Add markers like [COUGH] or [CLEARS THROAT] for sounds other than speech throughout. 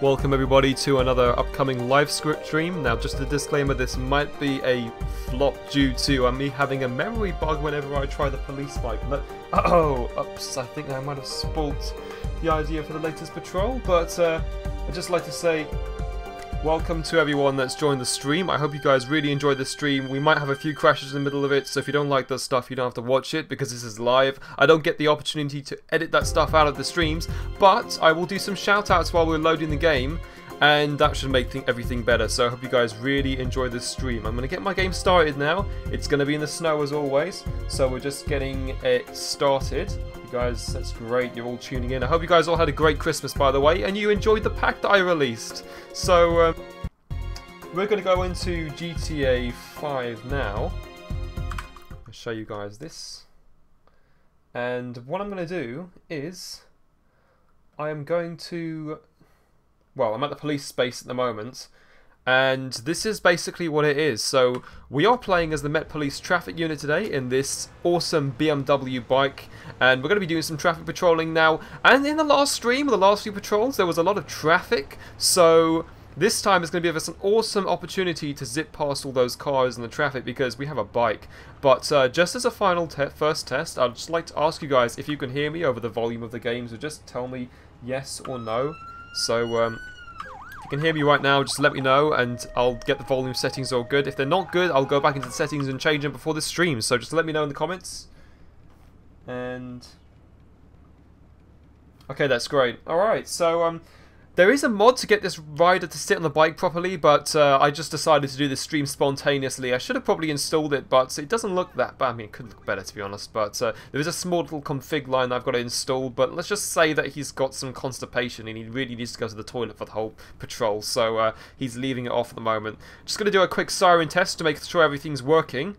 Welcome everybody to another upcoming live script stream. Now just a disclaimer, this might be a flop due to uh, me having a memory bug whenever I try the police bike. Let [CLEARS THROAT] oh, oops, I think I might have spoilt the idea for the latest patrol, but uh, I'd just like to say Welcome to everyone that's joined the stream. I hope you guys really enjoyed the stream. We might have a few crashes in the middle of it, so if you don't like the stuff, you don't have to watch it because this is live. I don't get the opportunity to edit that stuff out of the streams, but I will do some shout-outs while we're loading the game, and that should make everything better. So I hope you guys really enjoy this stream. I'm going to get my game started now. It's going to be in the snow as always, so we're just getting it started You guys. That's great. You're all tuning in. I hope you guys all had a great Christmas, by the way, and you enjoyed the pack that I released. So, um, we're going to go into GTA 5 now. I'll show you guys this. And what I'm going to do is... I am going to... Well, I'm at the police space at the moment. And this is basically what it is. So we are playing as the Met Police traffic unit today in this awesome BMW bike. And we're going to be doing some traffic patrolling now. And in the last stream, the last few patrols, there was a lot of traffic. So this time is going to give us an awesome opportunity to zip past all those cars in the traffic because we have a bike. But uh, just as a final te first test, I'd just like to ask you guys if you can hear me over the volume of the game. So just tell me yes or no. So um, you can hear me right now, just let me know and I'll get the volume settings all good. If they're not good, I'll go back into the settings and change them before the stream. So just let me know in the comments. And... Okay, that's great. Alright, so um, there is a mod to get this rider to sit on the bike properly, but uh, I just decided to do this stream spontaneously. I should have probably installed it, but it doesn't look that bad. I mean, it could look better, to be honest, but uh, there is a small little config line I've got to install, but let's just say that he's got some constipation and he really needs to go to the toilet for the whole patrol, so uh, he's leaving it off at the moment. Just going to do a quick siren test to make sure everything's working.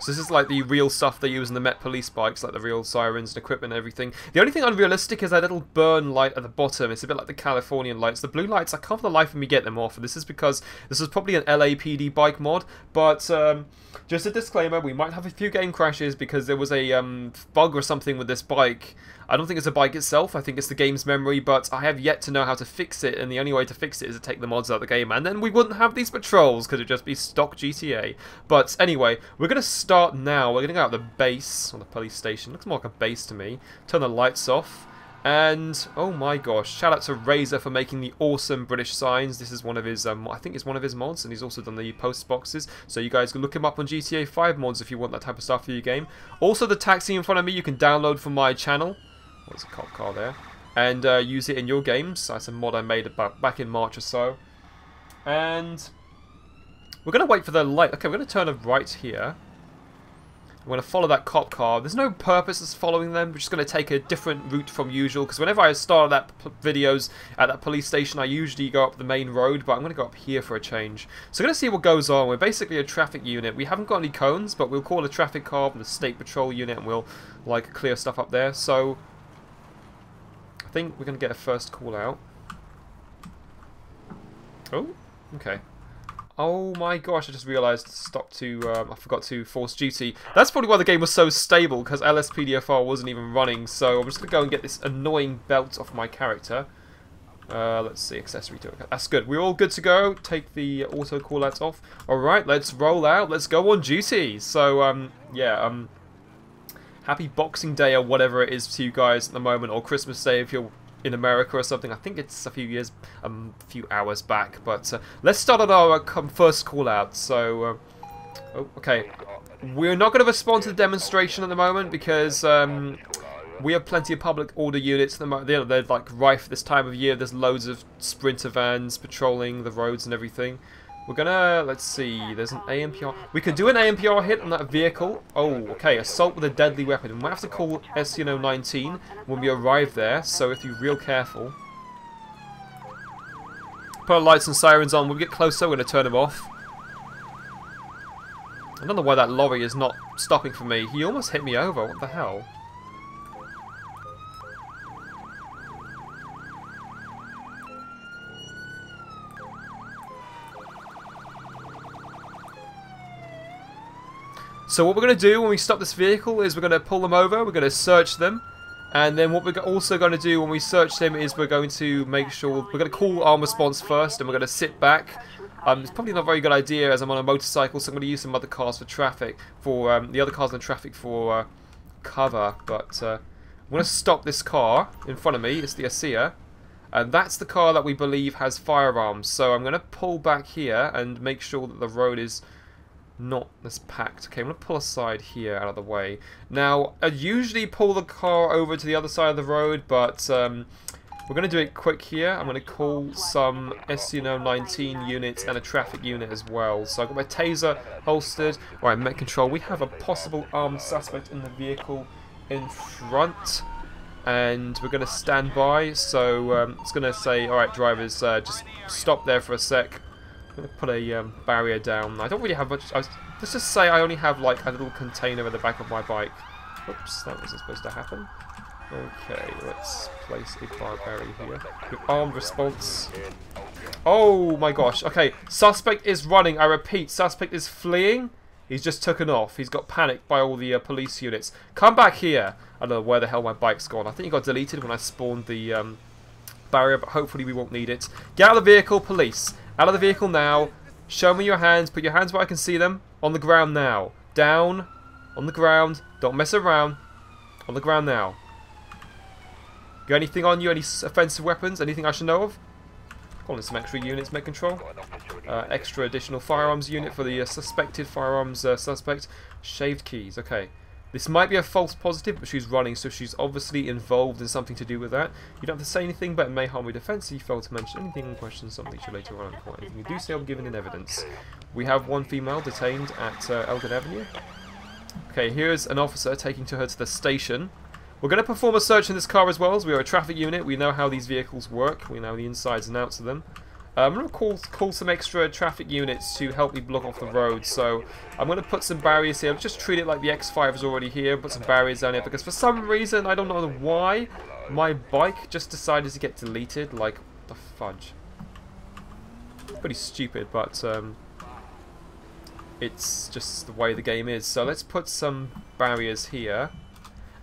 So this is like the real stuff they use in the Met Police bikes, like the real sirens and equipment and everything. The only thing unrealistic is that little burn light at the bottom. It's a bit like the Californian lights. The blue lights, I can't for the life of me get them off. And this is because this is probably an LAPD bike mod. But um, just a disclaimer, we might have a few game crashes because there was a um, bug or something with this bike. I don't think it's a bike itself, I think it's the game's memory, but I have yet to know how to fix it, and the only way to fix it is to take the mods out of the game, and then we wouldn't have these patrols, because it'd just be stock GTA. But anyway, we're going to start now. We're going to go out the base, or the police station. Looks more like a base to me. Turn the lights off. And, oh my gosh, shout out to Razor for making the awesome British signs. This is one of his, um, I think it's one of his mods, and he's also done the post boxes. So you guys can look him up on GTA 5 mods if you want that type of stuff for your game. Also, the taxi in front of me you can download from my channel. There's a cop car there. And uh, use it in your games. That's a mod I made about back in March or so. And we're going to wait for the light. Okay, we're going to turn right here. We're going to follow that cop car. There's no purpose as following them. We're just going to take a different route from usual. Because whenever I start that videos at that police station, I usually go up the main road. But I'm going to go up here for a change. So I'm going to see what goes on. We're basically a traffic unit. We haven't got any cones, but we'll call a traffic car from the state patrol unit. And we'll like clear stuff up there. So I think we're going to get a first call out. Oh, okay. Oh my gosh, I just realised stop to, um, I forgot to force duty. That's probably why the game was so stable, because LSPDFR wasn't even running, so I'm just going to go and get this annoying belt off my character. Uh, let's see, accessory to it. That's good. We're all good to go. Take the auto callouts off. Alright, let's roll out. Let's go on duty. So, um, yeah, um, happy Boxing Day or whatever it is to you guys at the moment, or Christmas Day if you're in America or something. I think it's a few years, um, a few hours back. But uh, let's start on our uh, first call out. So, uh, oh, okay, we're not going to respond to the demonstration at the moment because um, we have plenty of public order units. They're like rife this time of year. There's loads of sprinter vans patrolling the roads and everything. We're gonna, let's see, there's an ANPR. We can do an ANPR hit on that vehicle. Oh, okay, assault with a deadly weapon. We might have to call SCO 19 when we arrive there, so if you're real careful. Put our lights and sirens on. When we get closer, we're gonna turn them off. I don't know why that lorry is not stopping for me. He almost hit me over. What the hell? So what we're going to do when we stop this vehicle is we're going to pull them over, we're going to search them, And then what we're also going to do when we search him is we're going to make sure we're going to call arm response first, and we're going to sit back. Um, it's probably not a very good idea as I'm on a motorcycle, so I'm going to use some other cars for traffic, for um, the other cars in the traffic for uh, cover. But uh, I'm going to stop this car in front of me. It's the ASEA. And that's the car that we believe has firearms. So I'm going to pull back here and make sure that the road is not as packed. Okay, I'm going to pull aside here out of the way. Now, I usually pull the car over to the other side of the road, but um, we're going to do it quick here. I'm going to call some SCO 19 units and a traffic unit as well. So I've got my taser holstered. Alright, Met Control. We have a possible armed suspect in the vehicle in front and we're going to stand by so um, it's going to say alright drivers uh, just stop there for a sec going to put a um, barrier down I don't really have much I was, let's just say I only have like a little container in the back of my bike oops that wasn't supposed to happen okay let's place a bar barrier here armed response oh my gosh okay suspect is running I repeat suspect is fleeing He's just taken off. He's got panicked by all the uh, police units. Come back here. I don't know where the hell my bike's gone. I think it got deleted when I spawned the um, barrier, but hopefully we won't need it. Get out of the vehicle, police. Out of the vehicle now. Show me your hands. Put your hands where I can see them. On the ground now. Down. On the ground. Don't mess around. On the ground now. Got anything on you? Any offensive weapons? Anything I should know of? Calling some extra units, Met Control. Uh, extra additional firearms unit for the uh, suspected firearms uh, suspect. Shaved keys, okay. This might be a false positive, but she's running, so she's obviously involved in something to do with that. You don't have to say anything, but it may harm your defense if you fail to mention anything in question something later on in you do say will be given in evidence. We have one female detained at uh, Elgin Avenue. Okay, here's an officer taking to her to the station. We're going to perform a search in this car as well, as we are a traffic unit. We know how these vehicles work. We know the insides and outs of them. Uh, I'm going to call, call some extra traffic units to help me block off the road. So I'm going to put some barriers here. Just treat it like the X5 is already here. Put some barriers down here because for some reason, I don't know why, my bike just decided to get deleted. Like, the fudge. Pretty stupid, but um, it's just the way the game is. So let's put some barriers here.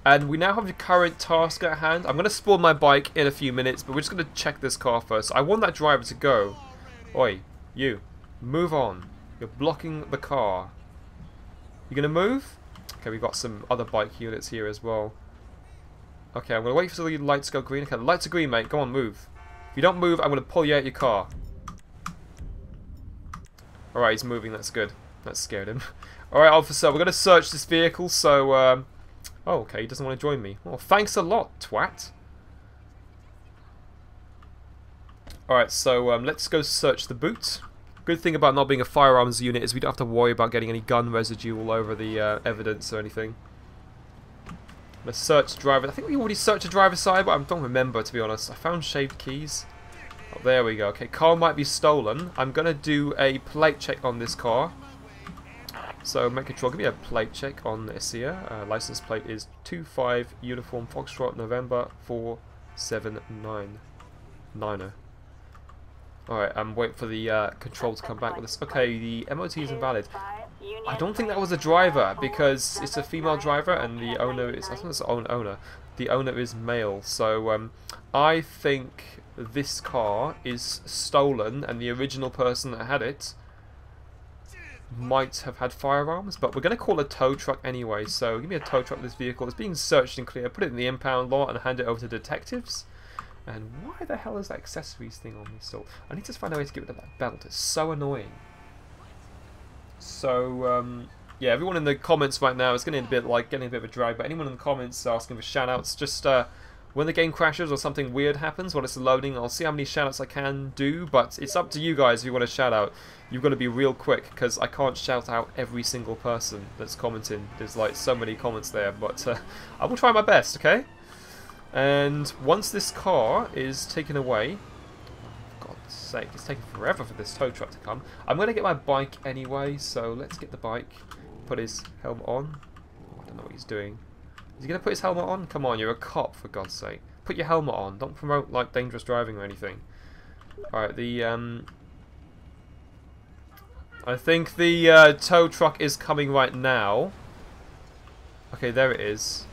And we now have the current task at hand. I'm going to spawn my bike in a few minutes, but we're just going to check this car first. I want that driver to go. Oi, you. Move on. You're blocking the car. You going to move? Okay, we've got some other bike units here as well. Okay, I'm going to wait for the lights to go green. Okay, the lights are green, mate. Go on, move. If you don't move, I'm going to pull you out your car. Alright, he's moving. That's good. That scared him. [LAUGHS] Alright, officer, we're going to search this vehicle, so... Um, Oh, okay, he doesn't want to join me. Well, thanks a lot, twat. Alright, so um, let's go search the boot. Good thing about not being a firearms unit is we don't have to worry about getting any gun residue all over the uh, evidence or anything. Let's search driver. I think we already searched the driver's side, but I don't remember, to be honest. I found shaved keys. Oh, there we go. Okay, car might be stolen. I'm going to do a plate check on this car. So Met Control, give me a plate check on ASEA. Uh, license plate is 25 Uniform Foxtrot November 479. Niner. Alright, I'm waiting for the uh, control to come back with this. Okay, the MOT is invalid. I don't think that was a driver because it's a female driver and the owner is, I think it's own owner. The owner is male, so um, I think this car is stolen and the original person that had it might have had firearms, but we're going to call a tow truck anyway, so give me a tow truck this vehicle. It's being searched and clear. Put it in the impound lot and hand it over to detectives. And why the hell is that accessories thing on me still? I need to find a way to get rid of that belt. It's so annoying. So, um, yeah, everyone in the comments right now is getting a bit like getting a bit of a drag, but anyone in the comments asking for shoutouts, just uh, when the game crashes or something weird happens while it's loading, I'll see how many shoutouts I can do, but it's up to you guys if you want to shout out. You've got to be real quick, because I can't shout out every single person that's commenting. There's like so many comments there, but uh, I will try my best, okay? And once this car is taken away, God's sake, it's taking forever for this tow truck to come. I'm going to get my bike anyway, so let's get the bike, put his helmet on. I don't know what he's doing. Is he going to put his helmet on? Come on, you're a cop, for God's sake. Put your helmet on. Don't promote, like, dangerous driving or anything. Alright, the, um... I think the uh, tow truck is coming right now. Okay, there it is.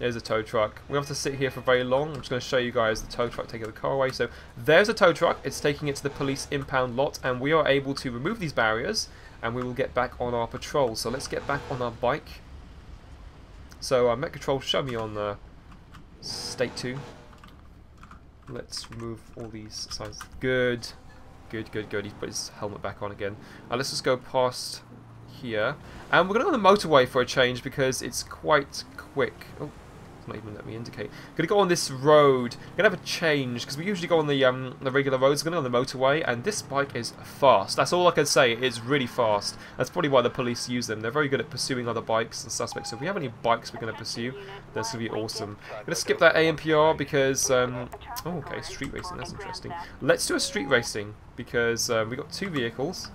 There's a tow truck. We have to sit here for very long. I'm just going to show you guys the tow truck taking the car away. So there's a tow truck. It's taking it to the police impound lot, and we are able to remove these barriers, and we will get back on our patrol. So let's get back on our bike. So uh, Met Control, show me on uh, State 2. Let's remove all these signs. Good. Good, good, good. He's put his helmet back on again. Uh, let's just go past here. And we're going to go on the motorway for a change because it's quite quick. Oh, not even let me indicate. Gonna go on this road. Gonna have a change because we usually go on the um, the regular roads. Gonna go on the motorway, and this bike is fast. That's all I can say. It's really fast. That's probably why the police use them. They're very good at pursuing other bikes and suspects. So if we have any bikes we're gonna pursue, that's gonna be awesome. I'm gonna skip that ANPR because um, oh okay, street racing. That's interesting. Let's do a street racing because uh, we got two vehicles.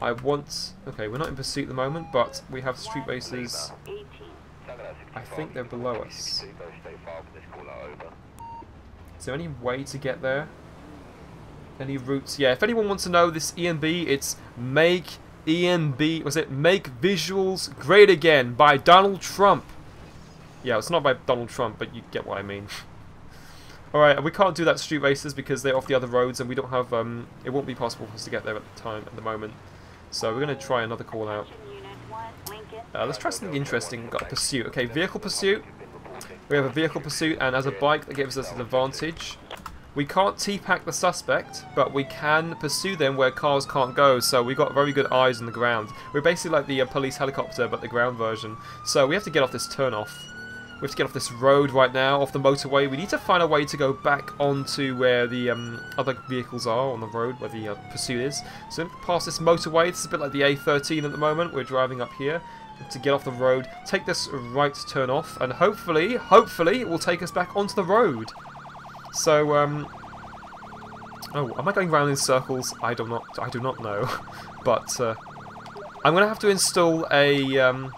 I want. Okay, we're not in pursuit at the moment, but we have street races. I think they're below us. Is there any way to get there? Any routes? Yeah, if anyone wants to know this ENB, it's Make ENB, was it Make Visuals Great Again by Donald Trump. Yeah, it's not by Donald Trump, but you get what I mean. [LAUGHS] Alright, we can't do that street races because they're off the other roads and we don't have, um, it won't be possible for us to get there at the time, at the moment. So we're going to try another call out. Uh, let's try something interesting. We've got pursuit. Okay, vehicle pursuit. We have a vehicle pursuit, and as a bike, that gives us an advantage. We can't T-pack the suspect, but we can pursue them where cars can't go, so we've got very good eyes on the ground. We're basically like the uh, police helicopter, but the ground version. So we have to get off this turn-off. We have to get off this road right now, off the motorway. We need to find a way to go back onto where the um, other vehicles are on the road, where the uh, pursuit is. So past this motorway, this is a bit like the A13 at the moment. We're driving up here to get off the road, take this right turn off, and hopefully, hopefully, it will take us back onto the road. So, um... Oh, am I going round in circles? I do not, I do not know. [LAUGHS] but, uh, I'm going to have to install a, um...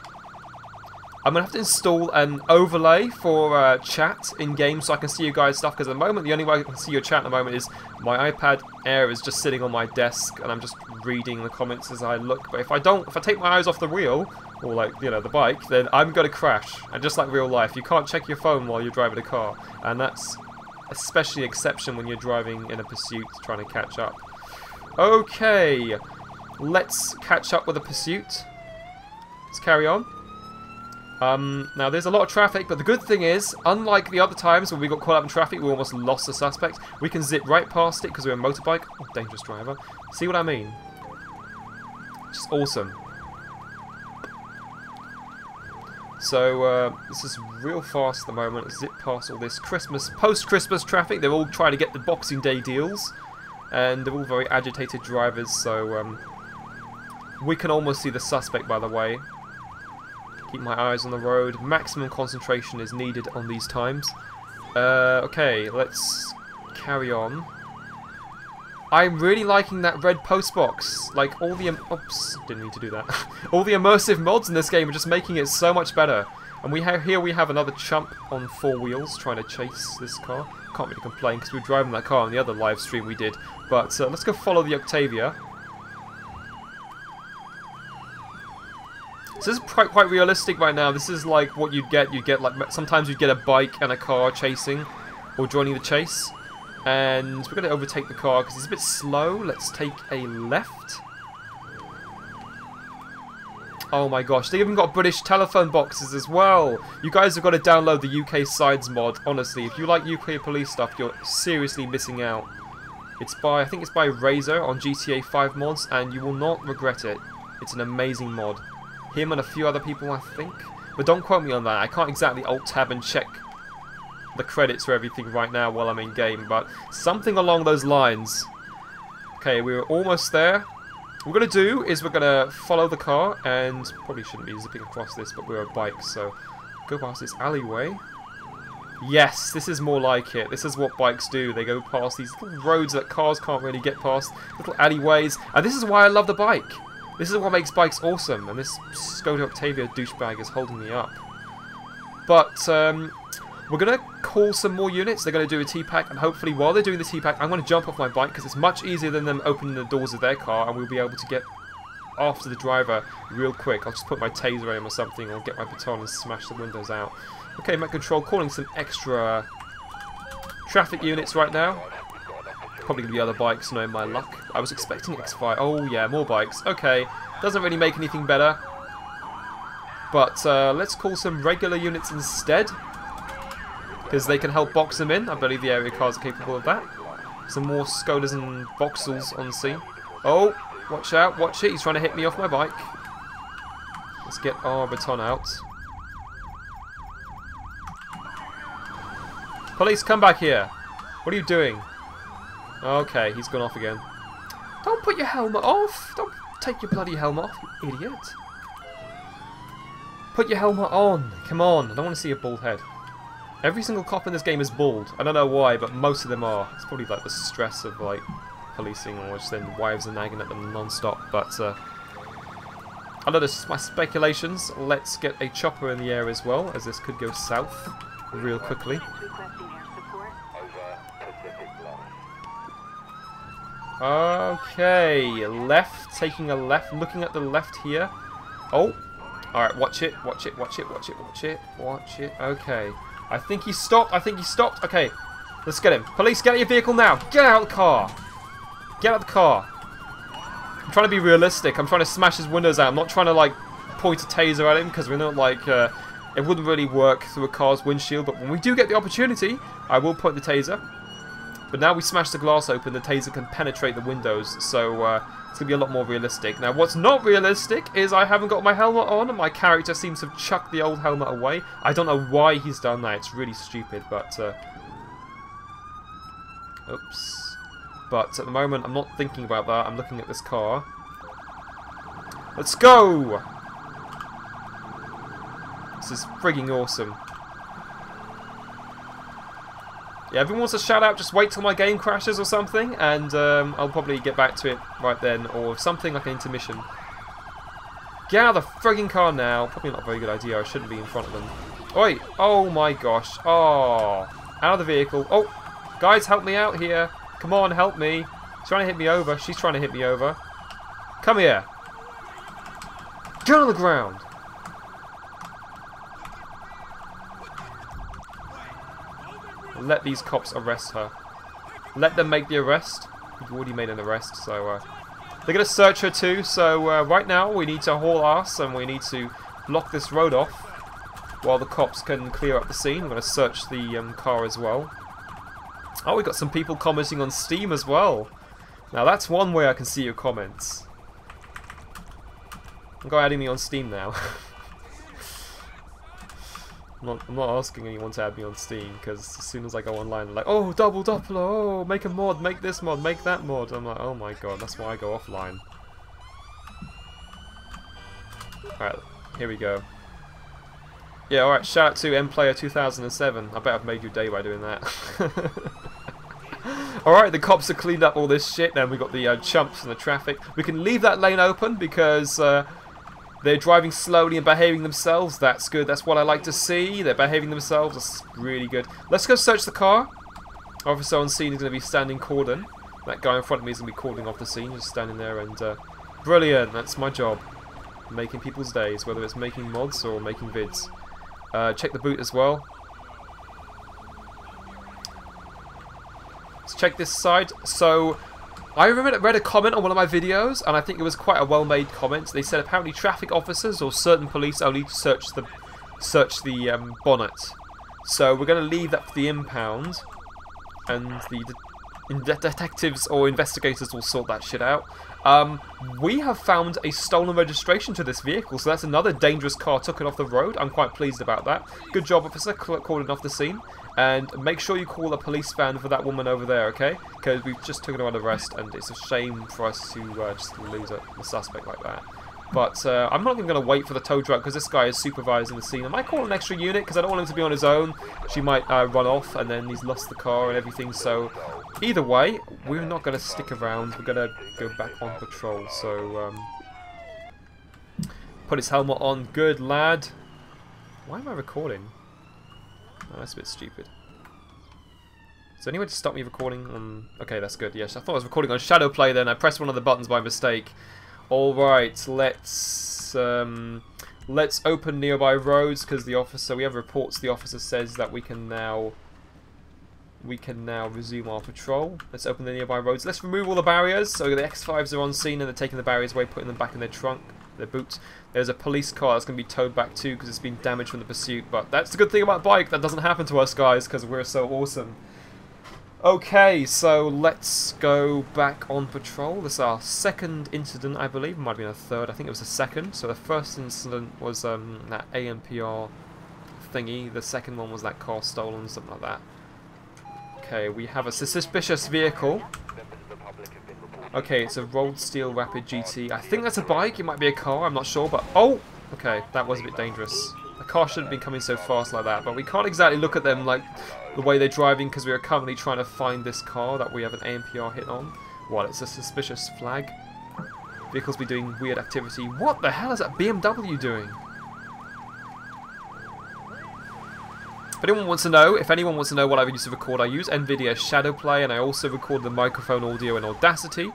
I'm going to have to install an overlay for uh, chat in-game so I can see you guys' stuff, because at the moment, the only way I can see your chat at the moment is my iPad Air is just sitting on my desk, and I'm just reading the comments as I look. But if I don't, if I take my eyes off the wheel, or like, you know, the bike, then I'm going to crash. And just like real life, you can't check your phone while you're driving a car. And that's especially exception when you're driving in a pursuit trying to catch up. Okay, let's catch up with the pursuit. Let's carry on. Um, now, there's a lot of traffic, but the good thing is, unlike the other times when we got caught up in traffic, we almost lost the suspect, we can zip right past it because we're a motorbike. Oh, dangerous driver. See what I mean? Just awesome. So uh, this is real fast at the moment. Zip past all this Christmas, post-Christmas traffic. They're all trying to get the Boxing Day deals, and they're all very agitated drivers. So um, we can almost see the suspect, by the way. Keep my eyes on the road. Maximum concentration is needed on these times. Uh, okay, let's carry on. I'm really liking that red post box. Like, all the... Oops, didn't need to do that. [LAUGHS] all the immersive mods in this game are just making it so much better. And we have here we have another chump on four wheels trying to chase this car. Can't really complain because we were driving that car on the other live stream we did. But uh, let's go follow the Octavia. So this is quite, quite realistic right now. This is like what you'd get. You get like sometimes you'd get a bike and a car chasing or joining the chase. And we're going to overtake the car because it's a bit slow. Let's take a left. Oh my gosh, they even got British telephone boxes as well. You guys have got to download the UK Sides mod. Honestly, if you like UK police stuff, you're seriously missing out. It's by, I think it's by Razor on GTA 5 mods, and you will not regret it. It's an amazing mod. Him and a few other people, I think. But don't quote me on that. I can't exactly alt-tab and check the credits for everything right now while I'm in game, but something along those lines. Okay, we're almost there. What we're going to do is we're going to follow the car, and probably shouldn't be zipping across this, but we're a bike, so go past this alleyway. Yes, this is more like it. This is what bikes do. They go past these little roads that cars can't really get past, little alleyways, and this is why I love the bike. This is what makes bikes awesome, and this Skoda Octavia douchebag is holding me up. But, um, we're going to call some more units. They're going to do a T-Pack, and hopefully while they're doing the T-Pack, I'm going to jump off my bike because it's much easier than them opening the doors of their car, and we'll be able to get after the driver real quick. I'll just put my taser aim or something, or get my baton and smash the windows out. Okay, Met Control calling some extra traffic units right now. Probably going to be other bikes, knowing my luck. I was expecting X5. Oh, yeah, more bikes. Okay, doesn't really make anything better. But uh, let's call some regular units instead. Because they can help box them in. I believe the area cars are capable of that. Some more Skodas and Vauxhalls on scene. Oh, watch out, watch it. He's trying to hit me off my bike. Let's get our baton out. Police, come back here. What are you doing? Okay, he's gone off again. Don't put your helmet off. Don't take your bloody helmet off, you idiot. Put your helmet on. Come on. I don't want to see a bald head. Every single cop in this game is bald. I don't know why, but most of them are. It's probably like the stress of like policing or just then wives are nagging at them non-stop. But uh, I know this is my speculations. Let's get a chopper in the air as well, as this could go south real quickly. Okay, left, taking a left, looking at the left here. Oh, alright, watch it, watch it, watch it, watch it, watch it, watch it. Okay, I think he stopped, I think he stopped. Okay, let's get him. Police, get out your vehicle now. Get out of the car. Get out of the car. I'm trying to be realistic. I'm trying to smash his windows out. I'm not trying to, like, point a taser at him because we're not, like, uh, it wouldn't really work through a car's windshield. But when we do get the opportunity, I will point the taser. But now we smash the glass open, the taser can penetrate the windows, so uh, it's going to be a lot more realistic. Now, what's not realistic is I haven't got my helmet on, my character seems to have chucked the old helmet away. I don't know why he's done that, it's really stupid, but... Uh... Oops. But at the moment, I'm not thinking about that, I'm looking at this car. Let's go! This is frigging awesome. Yeah, everyone wants a shout out, just wait till my game crashes or something, and um, I'll probably get back to it right then, or something like an intermission. Get out of the frigging car now. Probably not a very good idea. I shouldn't be in front of them. Oi! Oh my gosh. Oh. Out of the vehicle. Oh! Guys, help me out here. Come on, help me. She's trying to hit me over. She's trying to hit me over. Come here. Get on the ground. Let these cops arrest her. Let them make the arrest. We've already made an arrest, so uh, they're going to search her too. So uh, right now we need to haul ass and we need to block this road off while the cops can clear up the scene. We're going to search the um, car as well. Oh, we got some people commenting on Steam as well. Now that's one way I can see your comments. Go adding me on Steam now. [LAUGHS] I'm not, I'm not asking anyone to add me on Steam because as soon as I go online, they're like, oh, double Doppler, oh, make a mod, make this mod, make that mod. I'm like, oh my god, that's why I go offline. Alright, here we go. Yeah, alright, shout out to MPlayer2007. I bet I've made your day by doing that. [LAUGHS] Alright, the cops have cleaned up all this shit, then we got the uh, chumps and the traffic. We can leave that lane open because... Uh, they're driving slowly and behaving themselves. That's good. That's what I like to see. They're behaving themselves. That's really good. Let's go search the car. Officer on scene is going to be standing cordon. That guy in front of me is going to be calling off the scene, just standing there and... Uh, brilliant. That's my job. Making people's days, whether it's making mods or making vids. Uh, check the boot as well. Let's check this side. So, I remember read a comment on one of my videos, and I think it was quite a well-made comment. They said apparently traffic officers or certain police only search the search the um, bonnet. So we're going to leave that for the impound, and the de detectives or investigators will sort that shit out. Um, we have found a stolen registration to this vehicle, so that's another dangerous car it off the road. I'm quite pleased about that. Good job, officer, calling off the scene. And make sure you call a police van for that woman over there, okay? Because we've just taken her under arrest, and it's a shame for us to uh, just lose a, a, suspect like that. But uh, I'm not even going to wait for the tow truck because this guy is supervising the scene. I might call an extra unit because I don't want him to be on his own. She might uh, run off and then he's lost the car and everything. So either way, we're not going to stick around. We're going to go back on patrol. So um, put his helmet on. Good lad. Why am I recording? Oh, that's a bit stupid. Is there any way to stop me recording on... Okay, that's good. Yes, I thought I was recording on Shadowplay then. I pressed one of the buttons by mistake. Alright, let's... Um, Let's open nearby roads because the officer, we have reports the officer says that we can now we can now resume our patrol. Let's open the nearby roads. Let's remove all the barriers. So the X5s are on scene and they're taking the barriers away, putting them back in their trunk, their boots. There's a police car that's going to be towed back too because it's been damaged from the pursuit. But that's the good thing about bike. That doesn't happen to us guys because we're so awesome. Okay, so let's go back on patrol. This is our second incident, I believe. It might have been a third. I think it was a second. So the first incident was um, that ANPR thingy. The second one was that car stolen, something like that. Okay, we have a suspicious vehicle. Okay, it's a Rolled Steel Rapid GT. I think that's a bike. It might be a car. I'm not sure, but... Oh! Okay, that was a bit dangerous. A car shouldn't be coming so fast like that, but we can't exactly look at them like the way they're driving because we are currently trying to find this car that we have an ANPR hit on. What, it's a suspicious flag? Vehicles be doing weird activity. What the hell is that BMW doing? If anyone wants to know, if anyone wants to know what I use to record, I use NVIDIA Shadowplay and I also record the microphone audio in Audacity.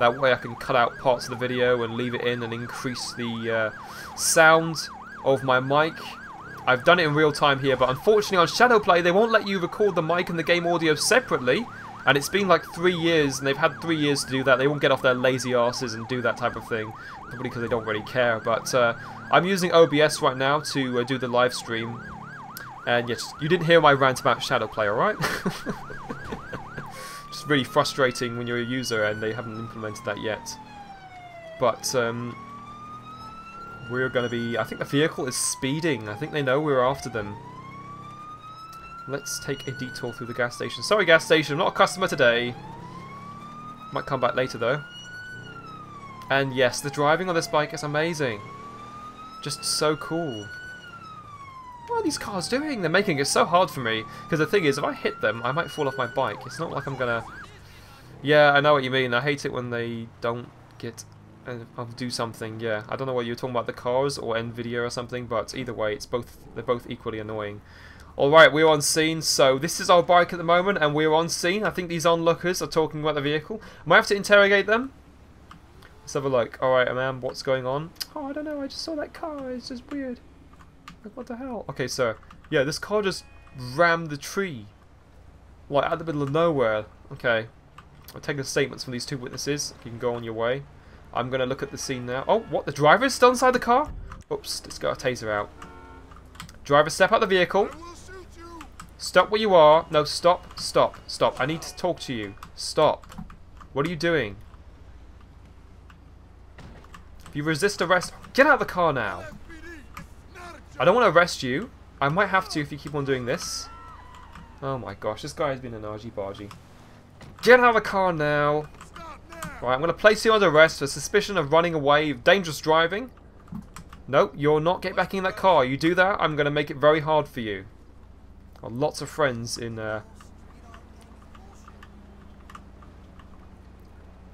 That way I can cut out parts of the video and leave it in and increase the uh, sound of my mic I've done it in real time here, but unfortunately on Shadowplay they won't let you record the mic and the game audio separately. And it's been like three years, and they've had three years to do that. They won't get off their lazy asses and do that type of thing, probably because they don't really care. But uh, I'm using OBS right now to uh, do the live stream. And yes, you didn't hear my rant about Shadowplay, alright? Just [LAUGHS] really frustrating when you're a user and they haven't implemented that yet. But um, we're going to be... I think the vehicle is speeding. I think they know we're after them. Let's take a detour through the gas station. Sorry, gas station. I'm not a customer today. Might come back later, though. And yes, the driving on this bike is amazing. Just so cool. What are these cars doing? They're making it so hard for me. Because the thing is, if I hit them, I might fall off my bike. It's not like I'm going to... Yeah, I know what you mean. I hate it when they don't get I'll do something. Yeah, I don't know what you're talking about, the cars or Nvidia or something, but either way, it's both they're both equally annoying. All right, we're on scene. So this is our bike at the moment, and we're on scene. I think these onlookers are talking about the vehicle. Might have to interrogate them. Let's have a look. All right, man, what's going on? Oh, I don't know. I just saw that car. It's just weird. Like, what the hell? Okay, sir. Yeah, this car just rammed the tree. Like, out of the middle of nowhere. Okay. I'll take the statements from these two witnesses. You can go on your way. I'm going to look at the scene now. Oh, what? The driver is still inside the car? Oops, let's get our taser out. Driver, step out of the vehicle. Stop where you are. No, stop, stop, stop. I need to talk to you. Stop. What are you doing? If you resist arrest... Get out of the car now. I don't want to arrest you. I might have to if you keep on doing this. Oh my gosh, this guy has been an argy-bargy. Get out of the car now. Right, I'm going to place you under arrest for suspicion of running away, dangerous driving. No, you're not. Get back in that car. You do that, I'm going to make it very hard for you. Got lots of friends in... Uh,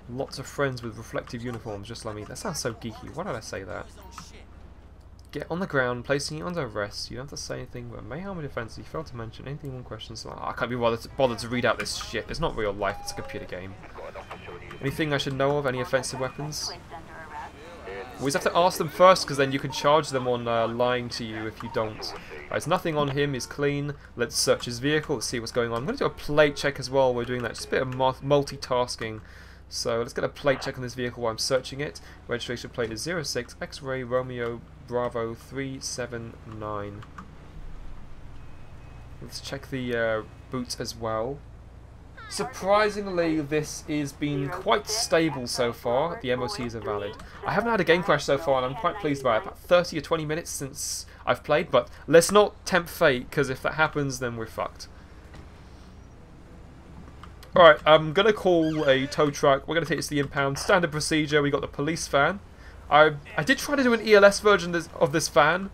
lots of friends with reflective uniforms, just like me. That sounds so geeky. Why did I say that? Get on the ground, placing it under arrest. You don't have to say anything, but may harm or defense. You fail to mention anything one questions. Oh, I can't be bothered to, bothered to read out this shit. It's not real life. It's a computer game. Anything I should know of? Any offensive weapons? We always have to ask them first because then you can charge them on uh, lying to you if you don't. There's nothing on him, he's clean. Let's search his vehicle, let's see what's going on. I'm going to do a plate check as well we're doing that. Just a bit of multitasking. So let's get a plate check on this vehicle while I'm searching it. Registration plate is 06 X-Ray Romeo Bravo 379. Let's check the uh, boots as well. Surprisingly, this is been quite stable so far. The MOTs are valid. I haven't had a game crash so far, and I'm quite pleased about it. About 30 or 20 minutes since I've played, but let's not tempt fate, because if that happens, then we're fucked. Alright, I'm going to call a tow truck. We're going to take this to the impound. Standard procedure, we got the police van. I I did try to do an ELS version of this, of this van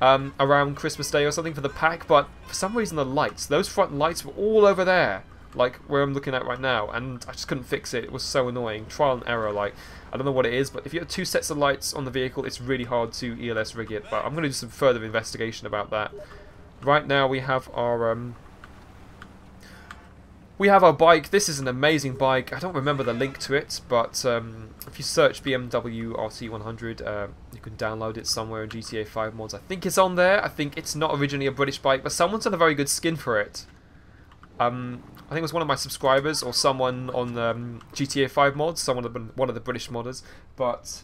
um, around Christmas Day or something for the pack, but for some reason the lights, those front lights were all over there like where I'm looking at right now, and I just couldn't fix it. It was so annoying. Trial and error, like, I don't know what it is, but if you have two sets of lights on the vehicle, it's really hard to ELS rig it, but I'm going to do some further investigation about that. Right now we have our, um, we have our bike. This is an amazing bike. I don't remember the link to it, but um, if you search BMW RT100, uh, you can download it somewhere in GTA 5 mods. I think it's on there. I think it's not originally a British bike, but someone's done a very good skin for it. Um, I think it was one of my subscribers or someone on um, GTA 5 mods, someone one of the British modders. But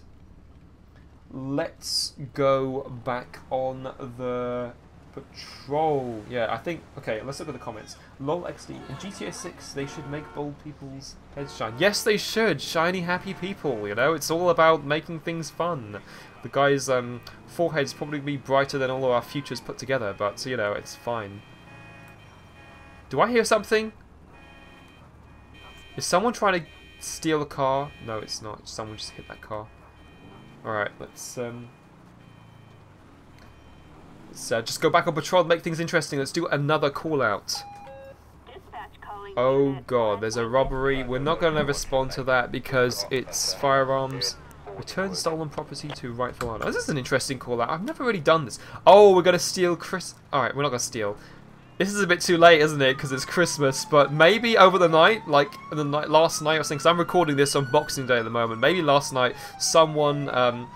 let's go back on the Patrol. Yeah, I think. Okay, let's look at the comments. LOL XD. In GTA 6, they should make bold people's heads shine. Yes, they should. Shiny, happy people. You know, it's all about making things fun. The guy's um, forehead's probably be brighter than all of our futures put together, but you know, it's fine. Do I hear something? Is someone trying to steal a car? No, it's not. Someone just hit that car. Alright, let's um, Uh, just go back on patrol, make things interesting. Let's do another call out. Oh god, there's a robbery. We're not going to respond to that because it's firearms. Return stolen property to rightful owner. This is an interesting call out. I've never really done this. Oh, we're going to steal Chris... Alright, we're not going to steal. This is a bit too late, isn't it? Because it's Christmas. But maybe over the night, like the night, last night or something. Because I'm recording this on Boxing Day at the moment. Maybe last night, someone... Um,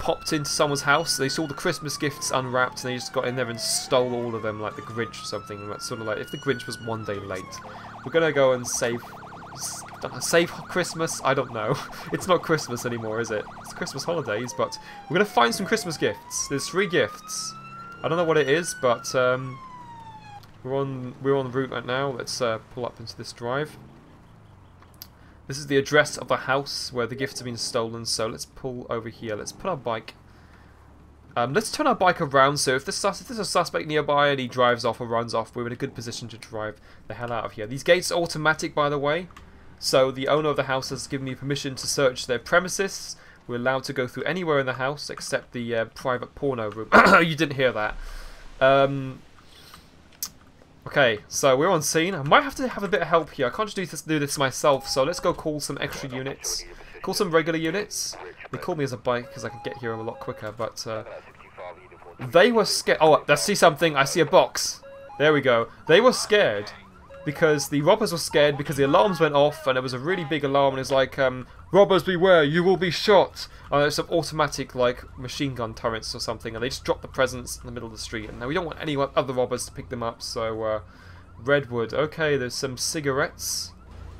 popped into someone's house, they saw the Christmas gifts unwrapped, and they just got in there and stole all of them, like the Grinch or something. That's sort of like if the Grinch was one day late. We're gonna go and save save Christmas. I don't know. [LAUGHS] it's not Christmas anymore, is it? It's Christmas holidays, but we're gonna find some Christmas gifts. There's three gifts. I don't know what it is, but um, we're on we're on route right now. Let's uh, pull up into this drive. This is the address of the house where the gifts have been stolen, so let's pull over here. Let's put our bike... Um, let's turn our bike around, so if there's, if there's a suspect nearby and he drives off or runs off, we're in a good position to drive the hell out of here. These gates are automatic, by the way, so the owner of the house has given me permission to search their premises. We're allowed to go through anywhere in the house except the uh, private porno room. [COUGHS] you didn't hear that. Um, Okay, so we're on scene. I might have to have a bit of help here. I can't just do this, do this myself, so let's go call some extra units. Call some regular units. They call me as a bike because I can get here a lot quicker, but uh, they were scared. Oh, I see something. I see a box. There we go. They were scared because the robbers were scared because the alarms went off and it was a really big alarm and it's like, um, robbers beware, you will be shot. There's some automatic like machine gun turrets or something and they just drop the presents in the middle of the street and now we don't want any other robbers to pick them up so uh, Redwood, okay there's some cigarettes.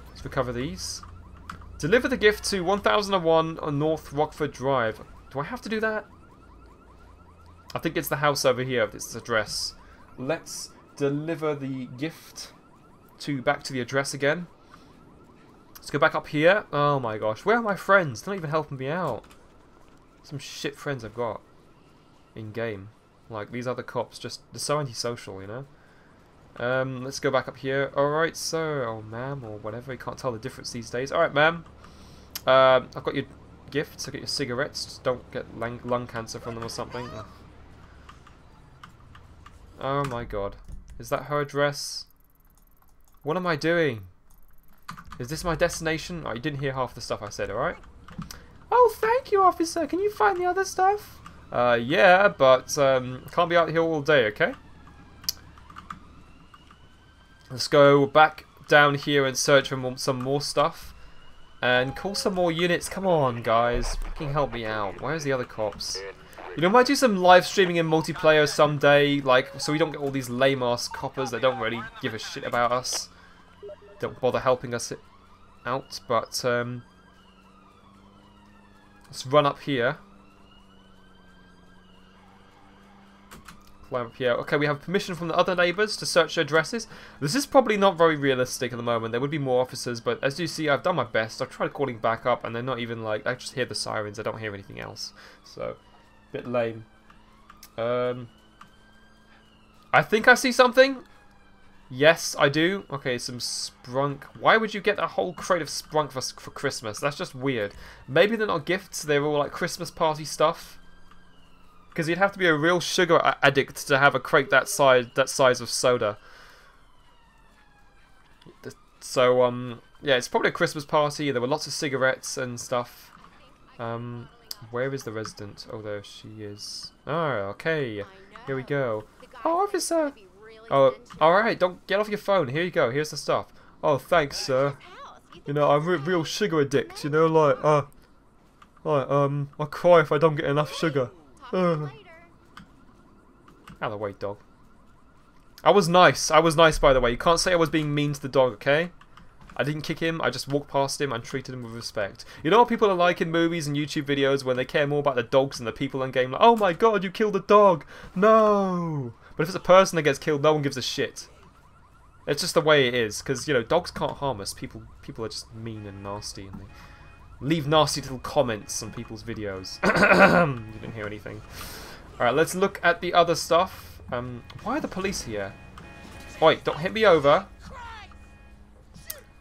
Let's recover these. Deliver the gift to 1001 on North Rockford Drive. Do I have to do that? I think it's the house over here, this address. Let's deliver the gift to back to the address again. Let's go back up here. Oh my gosh, where are my friends? They're not even helping me out. Some shit friends I've got in game. Like these other cops, just they're so antisocial, you know. Um, let's go back up here. Alright, sir, or ma'am, or whatever. You can't tell the difference these days. Alright, ma'am. Uh, I've got your gifts. I've got your cigarettes. Just don't get lung, lung cancer from them or something. Oh my god. Is that her address? What am I doing? Is this my destination? Oh, you didn't hear half the stuff I said, alright? Oh, thank you, officer. Can you find the other stuff? Uh, yeah, but um, can't be out here all day, okay? Let's go back down here and search for some more stuff. And call some more units. Come on, guys. Fucking help me out. Where's the other cops? You know, might do some live streaming in multiplayer someday, like, so we don't get all these lame-ass coppers that don't really give a shit about us. Don't bother helping us out, but, um, let's run up here. Climb up here. Okay, we have permission from the other neighbours to search their addresses. This is probably not very realistic at the moment. There would be more officers, but as you see, I've done my best. I've tried calling back up, and they're not even, like, I just hear the sirens. I don't hear anything else. So... Bit lame. Um, I think I see something. Yes, I do. Okay, some sprunk. Why would you get a whole crate of sprunk for, for Christmas? That's just weird. Maybe they're not gifts. They're all like Christmas party stuff. Because you'd have to be a real sugar addict to have a crate that size, that size of soda. So, um, yeah, it's probably a Christmas party. There were lots of cigarettes and stuff. Um, where is the resident? Oh, there she is. Oh, okay. Here we go. Oh, officer! Oh, alright, don't get off your phone. Here you go, here's the stuff. Oh, thanks, sir. You know, I'm a real sugar addict, you know, like, uh, like, um, I cry if I don't get enough sugar. Uh. Out of the way, dog. I was nice. I was nice, by the way. You can't say I was being mean to the dog, okay? I didn't kick him. I just walked past him and treated him with respect. You know what people are like in movies and YouTube videos when they care more about the dogs than the people in game? Like, oh my god, you killed a dog! No! But if it's a person that gets killed, no one gives a shit. It's just the way it is, because, you know, dogs can't harm us. People people are just mean and nasty, and they leave nasty little comments on people's videos. [COUGHS] you didn't hear anything. Alright, let's look at the other stuff. Um, why are the police here? Wait, don't hit me over.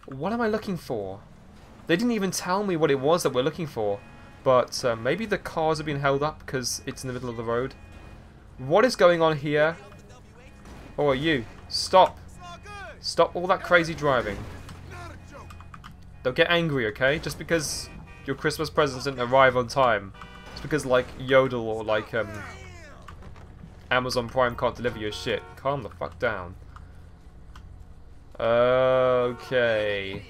What am I looking for? They didn't even tell me what it was that we're looking for. But uh, maybe the cars are being held up because it's in the middle of the road. What is going on here? Oh, you. Stop. Stop all that crazy driving. Don't get angry, okay? Just because your Christmas presents didn't arrive on time. It's because, like, Yodel or, like, um, Amazon Prime can't deliver your shit. Calm the fuck down. Okay.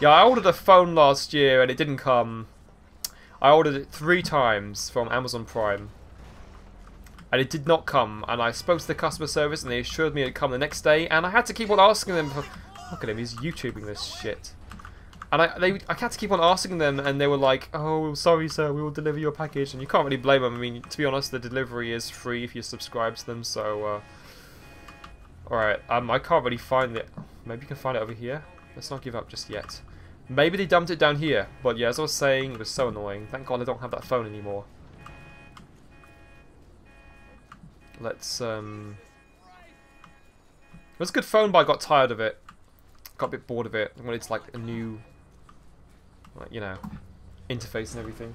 Yeah, I ordered a phone last year and it didn't come. I ordered it three times from Amazon Prime. And it did not come. And I spoke to the customer service and they assured me it'd come the next day. And I had to keep on asking them for... Look at him, he's YouTubing this shit. And I they I had to keep on asking them and they were like, oh, sorry sir, we will deliver your package. And you can't really blame them. I mean, to be honest, the delivery is free if you subscribe to them. So, uh, Alright, um, I can't really find it. Maybe you can find it over here. Let's not give up just yet. Maybe they dumped it down here. But yeah, as I was saying, it was so annoying. Thank God I don't have that phone anymore. Let's, um... It was a good phone, but I got tired of it. Got a bit bored of it. I wanted like a new, like, you know, interface and everything.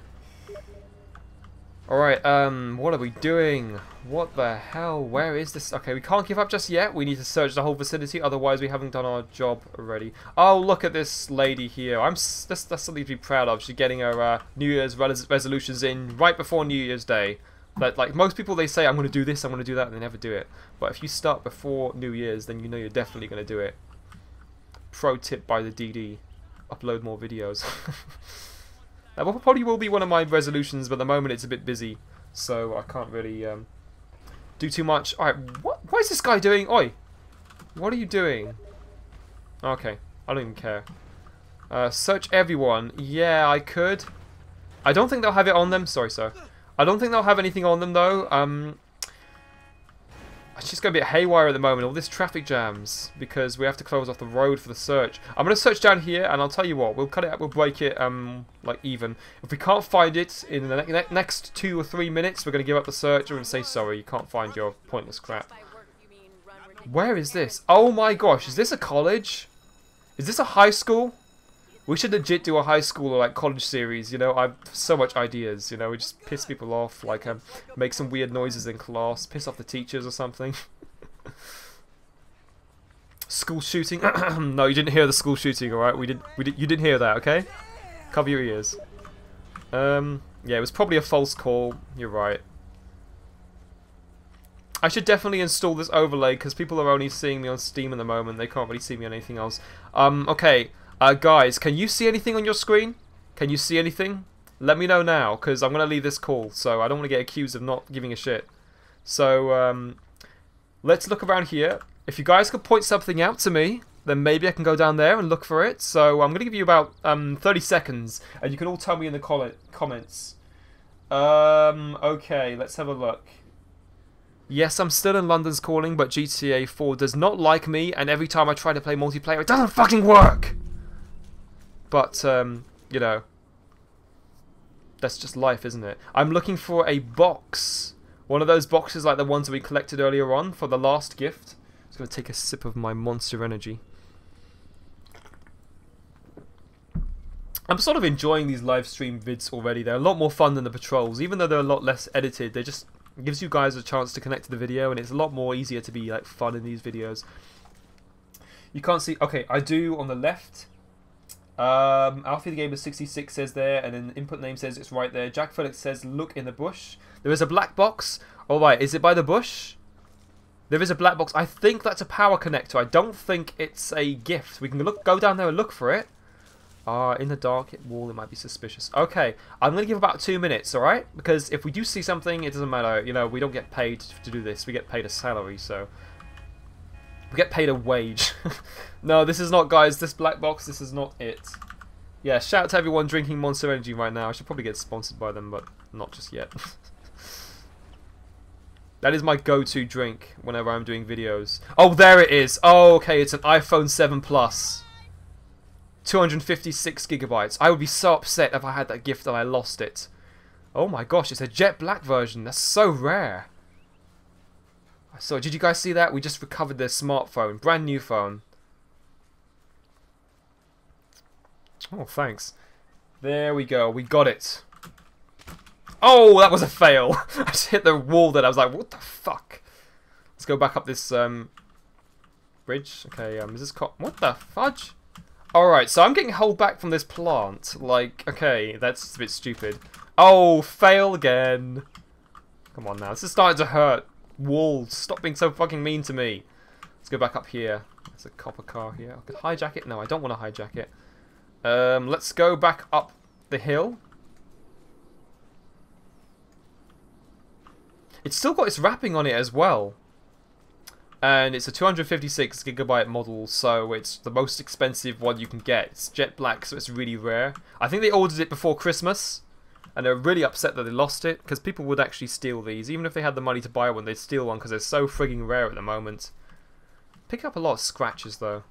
Alright, um, what are we doing? What the hell? Where is this? Okay, we can't give up just yet. We need to search the whole vicinity, otherwise we haven't done our job already. Oh, look at this lady here. I'm that's, that's something to be proud of. She's getting her uh, New Year's resolutions in right before New Year's Day. But like most people, they say, I'm going to do this, I'm going to do that, and they never do it. But if you start before New Year's, then you know you're definitely going to do it. Pro tip by the DD. Upload more videos. [LAUGHS] That probably will be one of my resolutions, but at the moment it's a bit busy, so I can't really um, do too much. Alright, what, what is this guy doing? Oi! What are you doing? Okay, I don't even care. Uh, search everyone. Yeah, I could. I don't think they'll have it on them. Sorry, sir. I don't think they'll have anything on them, though. Um, it's just going to be a haywire at the moment, all this traffic jams, because we have to close off the road for the search. I'm going to search down here, and I'll tell you what, we'll cut it up, we'll break it, um, like, even. If we can't find it in the ne next two or three minutes, we're going to give up the search, and say, sorry, you can't find your pointless crap. Where is this? Oh my gosh, is this a college? Is this a high school? We should legit do a high school or like college series, you know, I've so much ideas, you know, we just piss people off, like um, make some weird noises in class, piss off the teachers or something. [LAUGHS] school shooting? [CLEARS THROAT] no, you didn't hear the school shooting, alright? We did we did you didn't hear that, okay? Cover your ears. Um yeah, it was probably a false call. You're right. I should definitely install this overlay because people are only seeing me on Steam at the moment. They can't really see me on anything else. Um, okay. Uh, guys, can you see anything on your screen? Can you see anything? Let me know now, because I'm going to leave this call, so I don't want to get accused of not giving a shit. So, um, let's look around here. If you guys could point something out to me, then maybe I can go down there and look for it. So I'm going to give you about um, 30 seconds, and you can all tell me in the comments. Um, okay, let's have a look. Yes, I'm still in London's calling, but GTA 4 does not like me, and every time I try to play multiplayer, it doesn't fucking work! But, um, you know, that's just life, isn't it? I'm looking for a box. One of those boxes like the ones that we collected earlier on for the last gift. I'm just going to take a sip of my Monster Energy. I'm sort of enjoying these live stream vids already. They're a lot more fun than the patrols. Even though they're a lot less edited, they just gives you guys a chance to connect to the video and it's a lot more easier to be like fun in these videos. You can't see... Okay, I do on the left um, Alfie the Gamer 66 says there, and then input name says it's right there. Jack Felix says, look in the bush. There is a black box. Alright, is it by the bush? There is a black box. I think that's a power connector. I don't think it's a gift. We can look, go down there and look for it. Ah, uh, in the dark wall, it might be suspicious. Okay, I'm going to give about two minutes, alright? Because if we do see something, it doesn't matter. You know, we don't get paid to do this. We get paid a salary, so... We get paid a wage. [LAUGHS] no, this is not, guys. This black box, this is not it. Yeah, shout out to everyone drinking Monster Energy right now. I should probably get sponsored by them, but not just yet. [LAUGHS] that is my go-to drink whenever I'm doing videos. Oh, there it is. Oh, okay, it's an iPhone 7 Plus. 256 gigabytes. I would be so upset if I had that gift and I lost it. Oh my gosh, it's a jet black version. That's so rare. So, did you guys see that? We just recovered their smartphone. Brand new phone. Oh, thanks. There we go. We got it. Oh, that was a fail. [LAUGHS] I just hit the wall then. I was like, what the fuck? Let's go back up this um, bridge. Okay, um, is this... What the fudge? Alright, so I'm getting held back from this plant. Like, okay, that's a bit stupid. Oh, fail again. Come on now, this is starting to hurt. Walls, stop being so fucking mean to me. Let's go back up here. There's a copper car here. I could hijack it. No, I don't want to hijack it. Um, let's go back up the hill. It's still got its wrapping on it as well and it's a 256 gigabyte model, so it's the most expensive one you can get. It's jet black, so it's really rare. I think they ordered it before Christmas, and they're really upset that they lost it, because people would actually steal these. Even if they had the money to buy one, they'd steal one, because they're so frigging rare at the moment. Pick up a lot of scratches, though.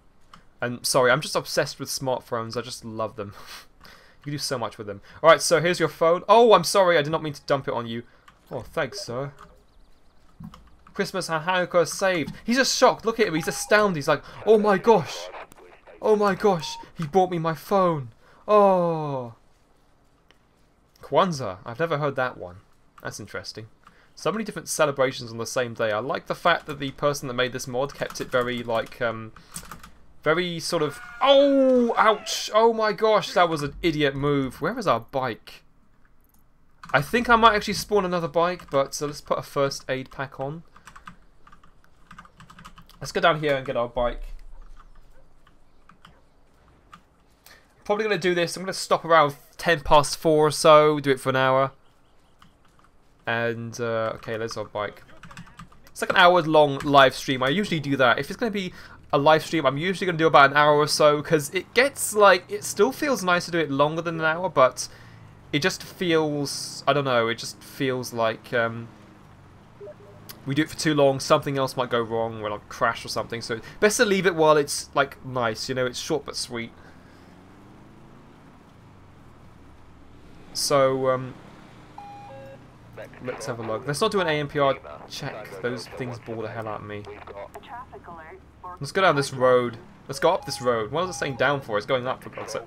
And, sorry, I'm just obsessed with smartphones. I just love them. [LAUGHS] you can do so much with them. Alright, so here's your phone. Oh, I'm sorry, I did not mean to dump it on you. Oh, thanks, sir. Christmas and Hanukkah saved. He's just shocked. Look at him. He's astounded. He's like, oh my gosh. Oh my gosh. He brought me my phone. Oh. Kwanzaa. I've never heard that one. That's interesting. So many different celebrations on the same day. I like the fact that the person that made this mod kept it very, like, um, very sort of... Oh, ouch. Oh my gosh, that was an idiot move. Where is our bike? I think I might actually spawn another bike, but so let's put a first aid pack on. Let's go down here and get our bike. Probably going to do this. I'm going to stop around 10 past 4 or so. Do it for an hour. And, uh, okay, there's our bike. It's like an hour long live stream. I usually do that. If it's going to be a live stream, I'm usually going to do about an hour or so. Because it gets, like, it still feels nice to do it longer than an hour. But it just feels, I don't know, it just feels like... Um, we do it for too long, something else might go wrong, we'll crash or something. So best to leave it while it's like nice, you know, it's short but sweet. So um, let's have a look. Let's not do an ANPR check. Those things bore the hell out of me. Let's go down this road. Let's go up this road. What is it saying down for? It's going up for God's sake.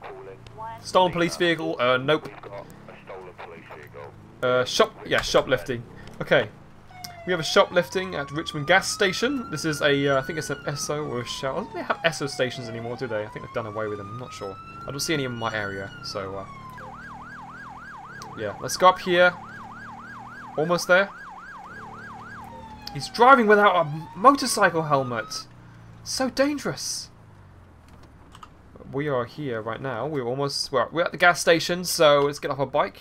Stolen police vehicle? Uh, nope. Uh, shop. Yeah, shoplifting. Okay. We have a shoplifting at Richmond Gas Station. This is a, uh, I think it's an Esso or a Shell. I don't think they have Esso stations anymore, do they? I think they've done away with them. I'm not sure. I don't see any in my area, so, uh, yeah. Let's go up here. Almost there. He's driving without a motorcycle helmet. So dangerous. We are here right now. We're almost, we're, we're at the gas station, so let's get off our bike.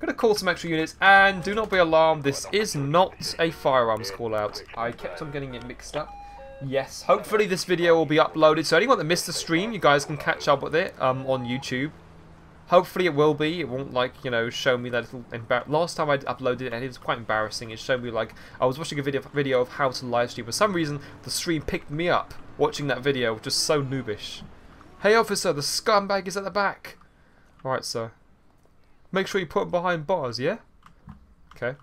Gonna call some extra units, and do not be alarmed, this is not a firearms call out. I kept on getting it mixed up. Yes, hopefully this video will be uploaded, so anyone that missed the stream, you guys can catch up with it um, on YouTube. Hopefully it will be, it won't like, you know, show me that little embar Last time I uploaded it, and it was quite embarrassing, it showed me like, I was watching a video, video of how to live stream. For some reason, the stream picked me up watching that video, which just so noobish. Hey officer, the scumbag is at the back. Alright, sir. Make sure you put him behind bars, yeah? Okay.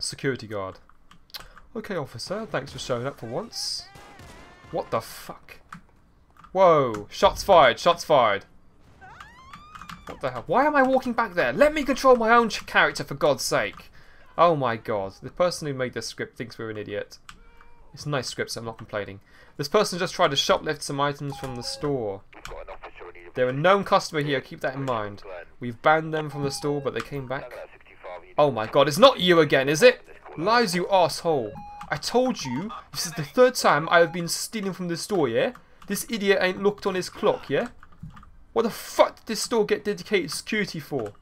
Security guard. Okay, officer. Thanks for showing up for once. What the fuck? Whoa. Shots fired. Shots fired. What the hell? Why am I walking back there? Let me control my own character, for God's sake. Oh my god. The person who made this script thinks we're an idiot. It's a nice script, so I'm not complaining. This person just tried to shoplift some items from the store. They're a known customer here, keep that in mind. We've banned them from the store, but they came back. Oh my god, it's not you again, is it? Lies, you asshole. I told you, this is the third time I have been stealing from the store, yeah? This idiot ain't looked on his clock, yeah? What the fuck did this store get dedicated security for?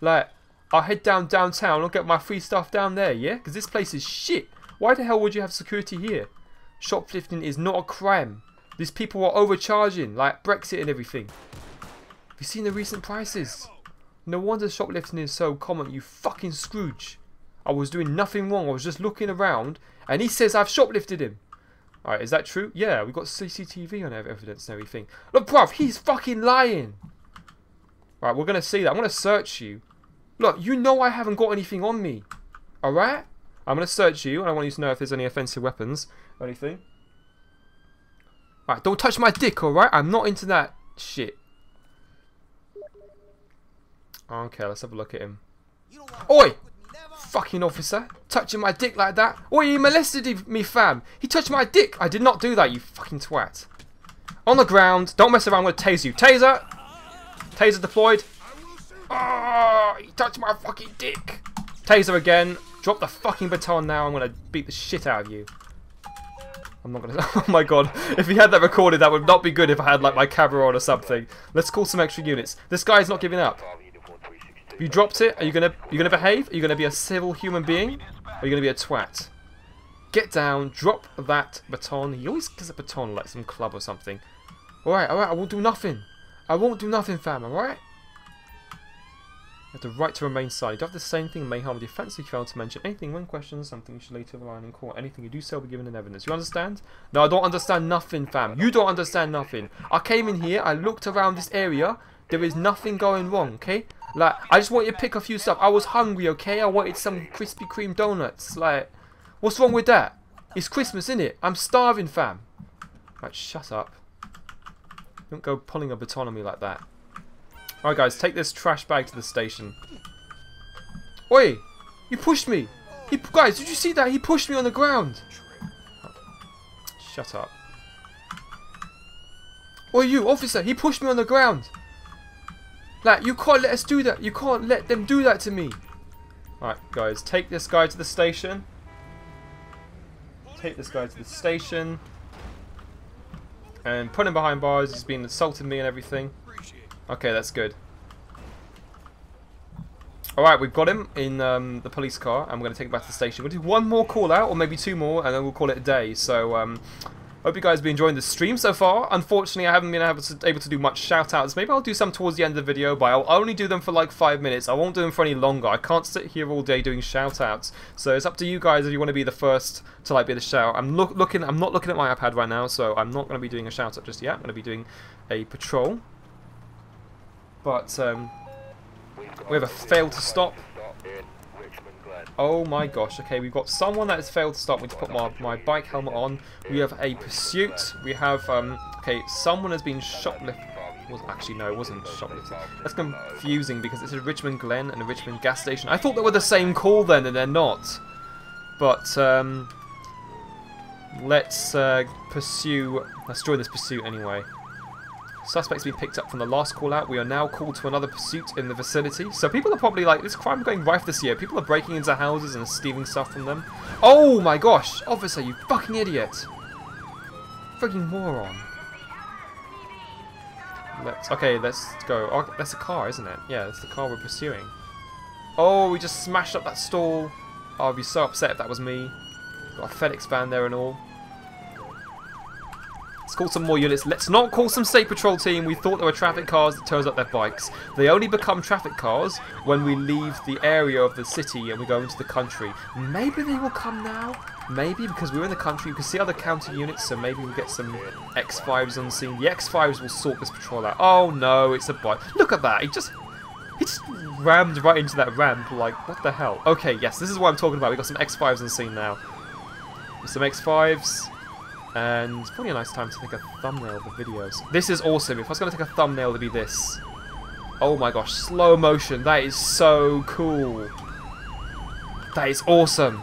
Like, I'll head down downtown I'll get my free stuff down there, yeah? Because this place is shit. Why the hell would you have security here? Shoplifting is not a crime. These people are overcharging, like Brexit and everything. Have you seen the recent prices? No wonder shoplifting is so common, you fucking Scrooge. I was doing nothing wrong, I was just looking around, and he says I've shoplifted him. Alright, is that true? Yeah, we've got CCTV on evidence and everything. Look, bruv, he's fucking lying. Right, we're going to see that. I'm going to search you. Look, you know I haven't got anything on me. Alright? I'm going to search you, and I want you to know if there's any offensive weapons or anything. Alright, don't touch my dick, alright? I'm not into that shit. Okay, let's have a look at him. Oi! Fucking officer. Touching my dick like that. Oi, he molested me, fam. He touched my dick. I did not do that, you fucking twat. On the ground. Don't mess around. I'm going to tase you. Taser! Taser deployed. Oh, he touched my fucking dick. Taser again. Drop the fucking baton now. I'm going to beat the shit out of you. I'm not gonna. [LAUGHS] Oh my god! If he had that recorded, that would not be good. If I had like my camera on or something. Let's call some extra units. This guy's not giving up. You dropped it. Are you gonna? You gonna behave? Are you gonna be a civil human being? Are you gonna be a twat? Get down. Drop that baton. He always gives a baton like some club or something. All right, all right. I won't do nothing. I won't do nothing, fam. All right. You have the right to remain silent. You have the same thing may harm the offence if you fail to mention anything when questioned, something you should later rely on in court. Anything you do say will be given in evidence. You understand? No, I don't understand nothing, fam. You don't understand nothing. I came in here, I looked around this area. There is nothing going wrong, okay? Like, I just want you to pick a few stuff. I was hungry, okay? I wanted some Krispy Kreme donuts. Like, what's wrong with that? It's Christmas, isn't it? I'm starving, fam. Right, shut up. Don't go pulling a baton on me like that. Alright guys, take this trash bag to the station. Oi! You pushed me! He, guys, did you see that? He pushed me on the ground! Shut up. Oi you, officer! He pushed me on the ground! Like, you can't let us do that! You can't let them do that to me! Alright guys, take this guy to the station. Take this guy to the station. And put him behind bars, he's been insulting me and everything. Okay, that's good. Alright, we've got him in um, the police car, and we're going to take him back to the station. We'll do one more call out, or maybe two more, and then we'll call it a day. So, um, hope you guys have been enjoying the stream so far. Unfortunately, I haven't been able to, able to do much shout-outs. Maybe I'll do some towards the end of the video, but I'll only do them for like five minutes. I won't do them for any longer. I can't sit here all day doing shout-outs. So it's up to you guys if you want to be the first to like be the shout. I'm look, looking. I'm not looking at my iPad right now, so I'm not going to be doing a shout-out just yet. I'm going to be doing a patrol. But um, we have a failed to stop. Oh my gosh, okay, we've got someone that has failed to stop me to put my, my bike helmet on. We have a pursuit. We have, um, okay, someone has been shoplifted. Was actually no, it wasn't shoplifting. That's confusing because it's a Richmond Glen and a Richmond gas station. I thought they were the same call then, and they're not. But um, let's uh, pursue. Let's join this pursuit anyway. Suspects being picked up from the last call out. We are now called to another pursuit in the vicinity. So people are probably like, this crime going rife this year. People are breaking into houses and stealing stuff from them. Oh my gosh! Officer, you fucking idiot! Freaking moron. Let's, okay, let's go. Oh, that's a car, isn't it? Yeah, that's the car we're pursuing. Oh, we just smashed up that stall. Oh, I'd be so upset if that was me. Got a FedEx van there and all. Let's call some more units. Let's not call some state patrol team. We thought they were traffic cars. It turns out they're bikes. They only become traffic cars when we leave the area of the city and we go into the country. Maybe they will come now. Maybe because we're in the country. You can see other counter units, so maybe we'll get some X5s on scene. The X5s will sort this patrol out. Oh no, it's a bike. Look at that. He just he just rammed right into that ramp. Like, what the hell? Okay, yes, this is what I'm talking about. we got some X5s on scene now. Some X5s. And it's probably a nice time to take a thumbnail of the videos. This is awesome. If I was going to take a thumbnail, it'd be this. Oh my gosh, slow motion. That is so cool. That is awesome.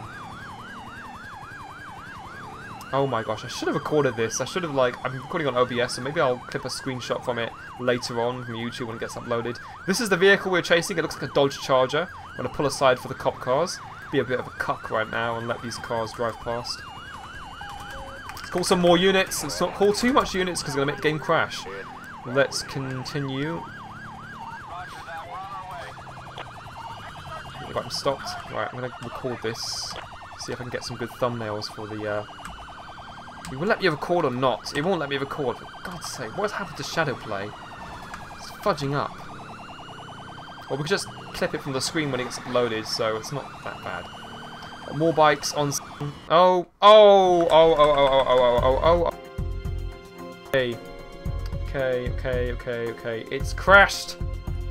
Oh my gosh, I should have recorded this. I should have, like, I'm recording on OBS, so maybe I'll clip a screenshot from it later on from YouTube when it gets uploaded. This is the vehicle we're chasing. It looks like a Dodge Charger. I'm going to pull aside for the cop cars. Be a bit of a cuck right now and let these cars drive past. Call some more units. Let's not call too much units because it's going to make the game crash. Let's continue. Right, I'm stopped. Right, I'm going to record this. See if I can get some good thumbnails for the... Uh... It will let me record or not. It won't let me record. For God's sake, what's happened to Shadowplay? It's fudging up. Or we could just clip it from the screen when it gets loaded, so it's not that bad. More bikes on... Oh, oh, oh, oh, oh, oh, oh, oh, oh, oh. Okay. Okay, okay, okay, okay. It's crashed.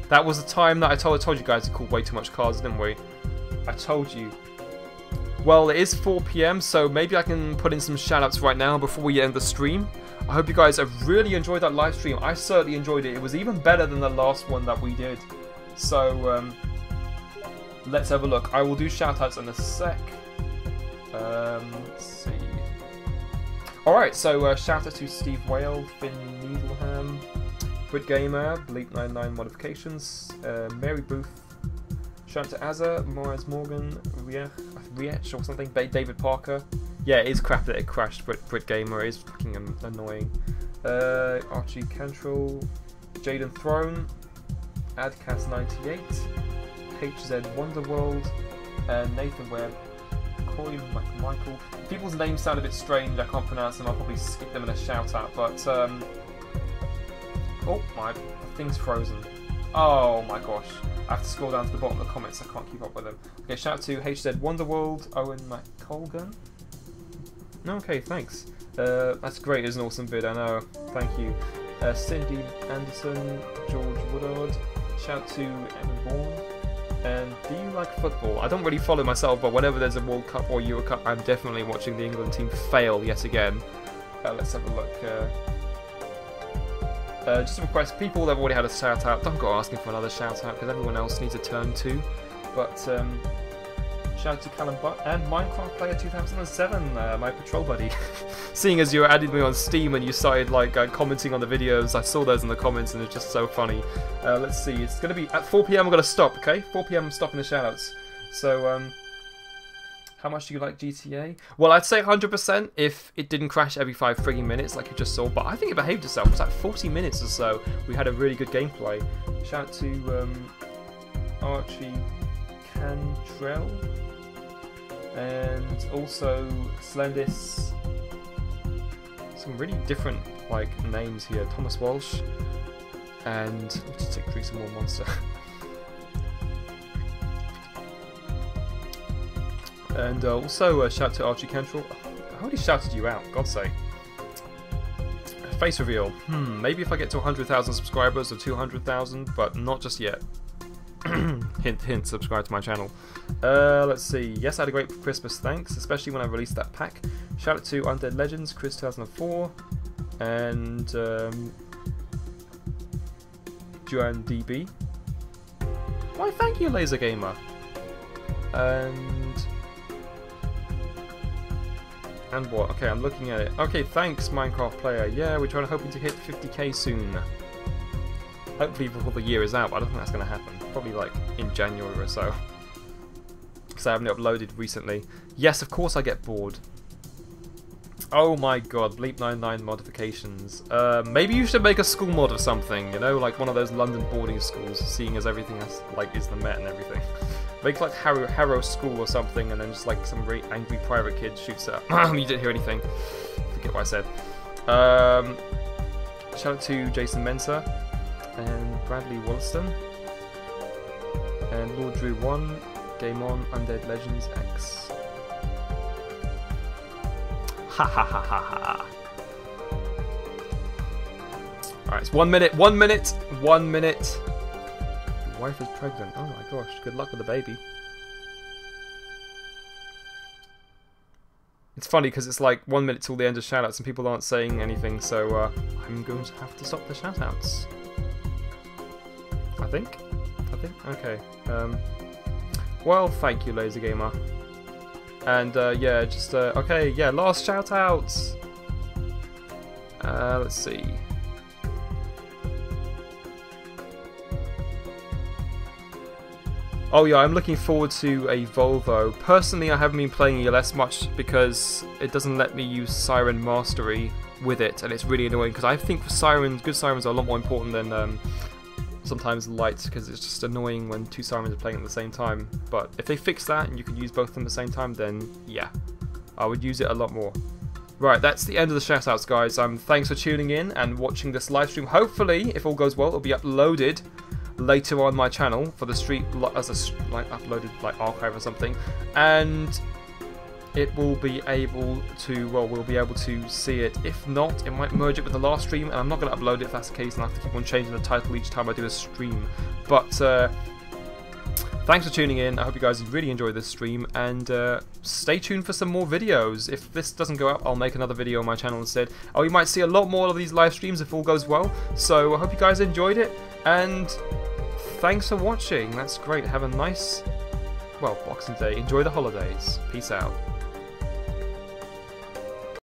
That was the time that I told I told you guys to call way too much cars, didn't we? I told you. Well, it is 4 p.m., so maybe I can put in some shoutouts right now before we end the stream. I hope you guys have really enjoyed that live stream. I certainly enjoyed it. It was even better than the last one that we did. So, um, let's have a look. I will do shoutouts in a sec. Um, let's see. Alright, so uh, shout out to Steve Whale, Finn Needleham, Brit Gamer, Bleep99 Modifications, uh, Mary Booth, shout out to Azza, Morris Morgan, Riech or something, David Parker. Yeah, it is crap that it crashed, Brit, Brit Gamer is fucking annoying. Uh, Archie Cantrell, Jaden Throne, Adcast98, HZ Wonderworld, uh, Nathan Webb, Corey McMichael. People's names sound a bit strange, I can't pronounce them, I'll probably skip them in a shout out, but um... Oh, my thing's frozen. Oh my gosh. I have to scroll down to the bottom of the comments, I can't keep up with them. Okay, shout out to HZ Wonderworld, Owen McColgan. Okay, thanks. Uh, that's great, it's an awesome vid, I know. Thank you. Uh, Cindy Anderson, George Woodard, shout out to Emma Bourne. And do you like football? I don't really follow myself, but whenever there's a World Cup or Euro Cup, I'm definitely watching the England team fail yet again. Uh, let's have a look. Uh, uh, just a request, people that have already had a shout out, don't go asking for another shout out because everyone else needs a turn too. But um, shout out to Callum Butt and Minecraft Player 2007, uh, my patrol buddy. [LAUGHS] Seeing as you added me on Steam and you started like uh, commenting on the videos, I saw those in the comments and it's just so funny. Uh, let's see, it's going to be at 4 p.m. I'm to stop, okay? 4 p.m. I'm stopping the shoutouts. So, um, how much do you like GTA? Well, I'd say 100% if it didn't crash every five frigging minutes like you just saw, but I think it behaved itself. It was like 40 minutes or so. We had a really good gameplay. Shout out to um, Archie Cantrell and also Slendis. Some really different like names here. Thomas Walsh and let's just take through some more monster. [LAUGHS] and uh, also uh, shout to Archie Cantrell. I already shouted you out, God's sake. Face reveal. Hmm, maybe if I get to 100,000 subscribers or 200,000, but not just yet. [CLEARS THROAT] hint, hint, subscribe to my channel. Uh, let's see. Yes, I had a great Christmas, thanks, especially when I released that pack. Shout out to Undead Legends, Chris 2004, and um, Joanne DB. Why, thank you, Laser Gamer. And and what? Okay, I'm looking at it. Okay, thanks, Minecraft player. Yeah, we're trying to hoping to hit 50k soon. Hopefully before the year is out, but I don't think that's going to happen. Probably like in January or so. [LAUGHS] Because I haven't uploaded recently. Yes, of course I get bored. Oh my god, Bleep 99 modifications. Uh, maybe you should make a school mod or something, you know, like one of those London boarding schools, seeing as everything has, like, is the Met and everything. [LAUGHS] Make like Harrow, Harrow School or something, and then just like some angry private kid shoots up. [COUGHS] you didn't hear anything. Forget what I said. Um, shout out to Jason Mensa and Bradley Wollaston and Lord Drew 1, Game On, Undead Legends X. Ha ha ha ha ha. Alright, it's one minute, one minute, one minute. Your wife is pregnant. Oh my gosh, good luck with the baby. It's funny because it's like one minute till the end of shoutouts and people aren't saying anything, so uh, I'm going to have to stop the shoutouts. I think? I think? Okay. Um, well, thank you, Laser Gamer. And uh, yeah, just uh, okay, yeah, last shout outs. Uh, let's see. Oh yeah, I'm looking forward to a Volvo. Personally, I haven't been playing ELS much because it doesn't let me use Siren Mastery with it, and it's really annoying because I think for sirens, good sirens are a lot more important than um, sometimes lights because it's just annoying when two sirens are playing at the same time. But if they fix that and you can use both of them at the same time, then yeah, I would use it a lot more. Right, that's the end of the shoutouts, guys. Um, thanks for tuning in and watching this live stream. Hopefully, if all goes well, it'll be uploaded later on my channel for the street as a like uploaded like archive or something, and it will be able to well we'll be able to see it. If not, it might merge it with the last stream, and I'm not going to upload it if that's the case, and I have to keep on changing the title each time I do a stream. But uh, Thanks for tuning in. I hope you guys really enjoyed this stream and uh, stay tuned for some more videos. If this doesn't go up, I'll make another video on my channel instead. Oh, you might see a lot more of these live streams if all goes well. So I hope you guys enjoyed it and thanks for watching. That's great. Have a nice, well, Boxing Day. Enjoy the holidays. Peace out.